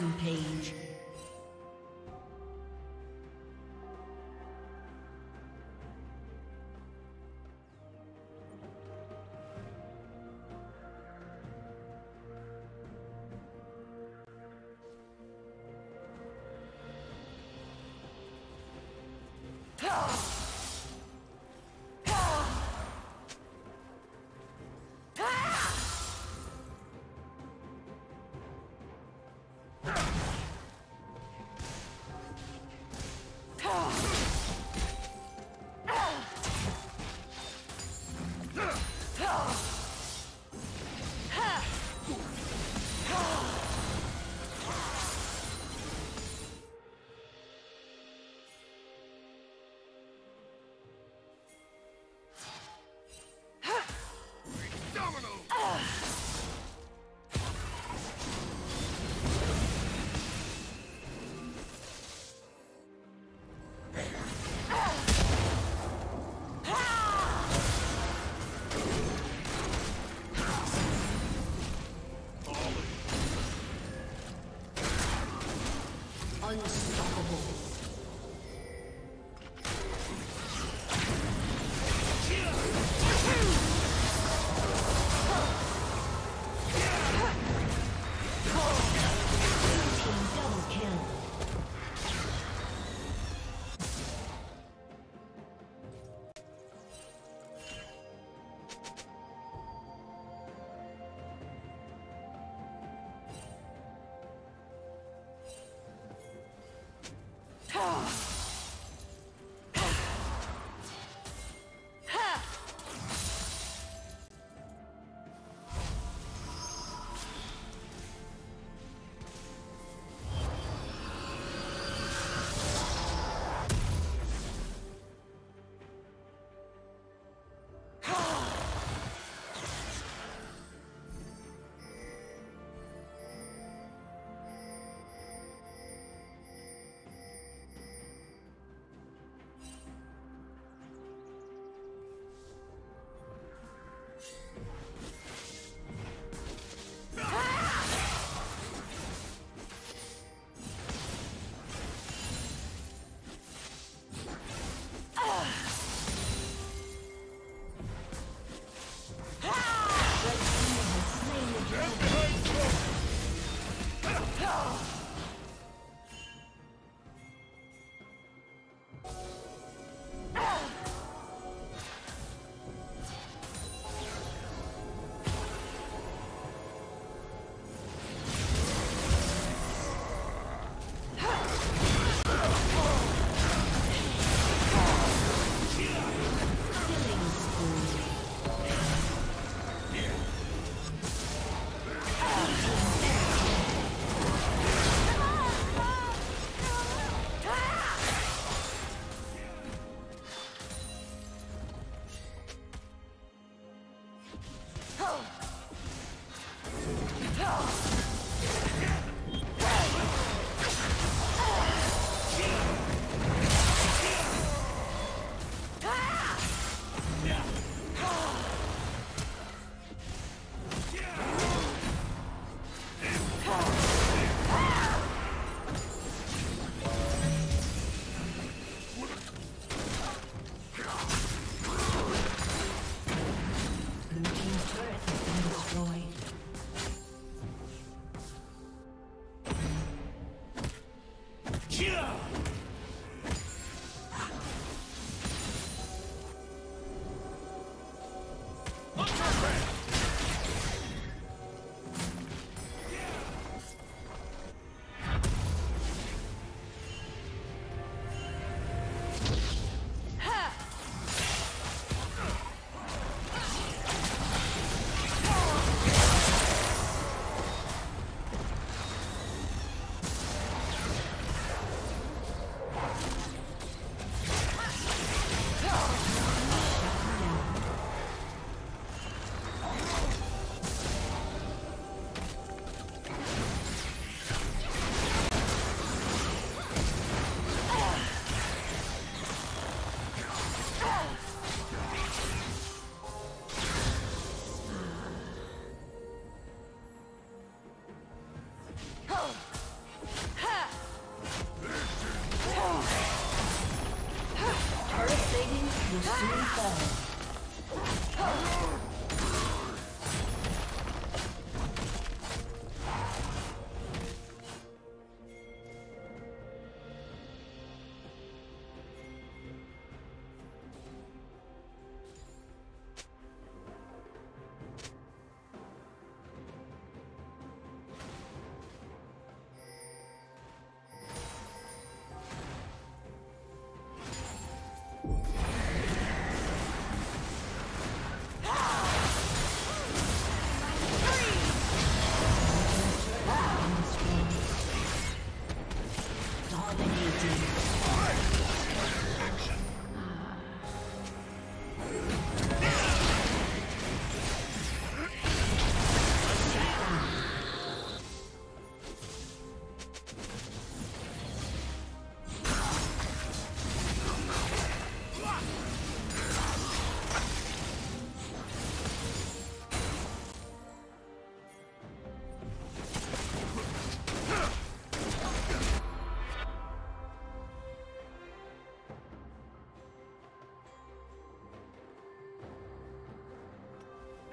Rampage. Kills.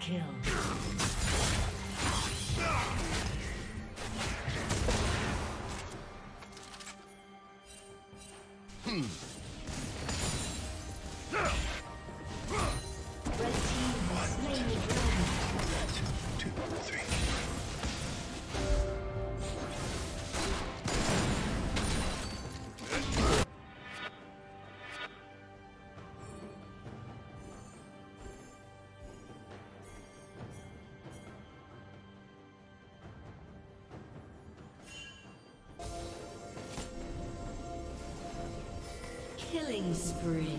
Kill. Killing spree.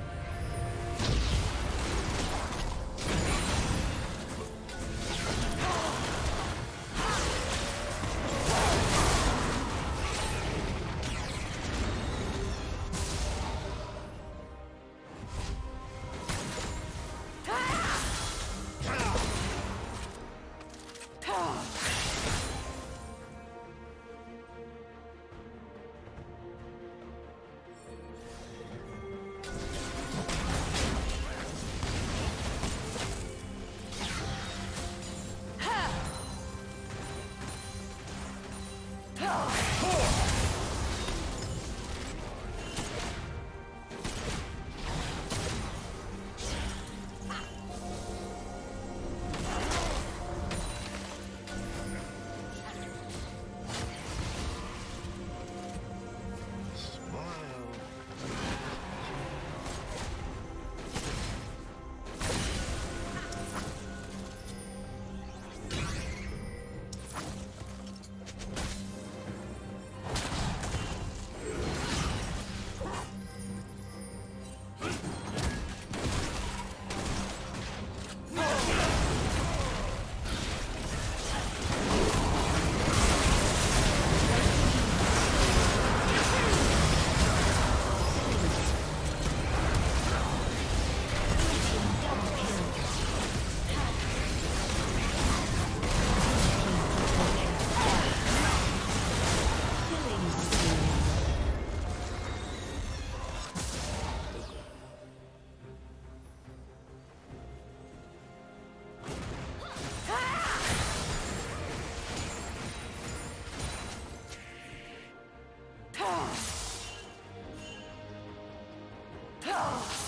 Blue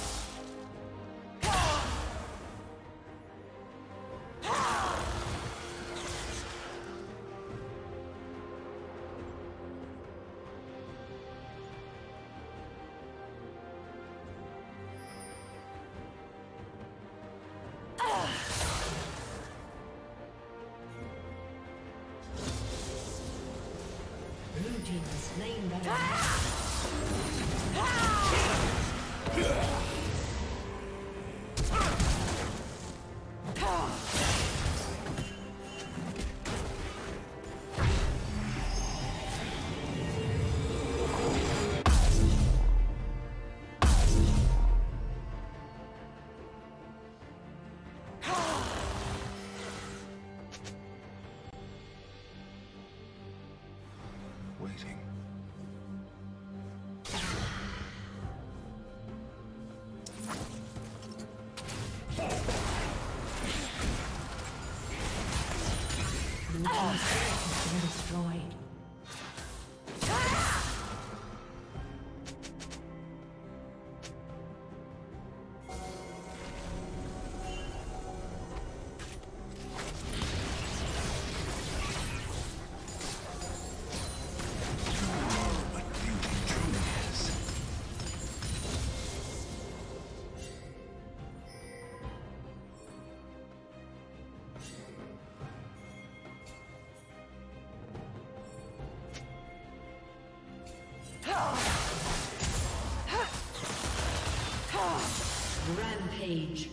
Rampage.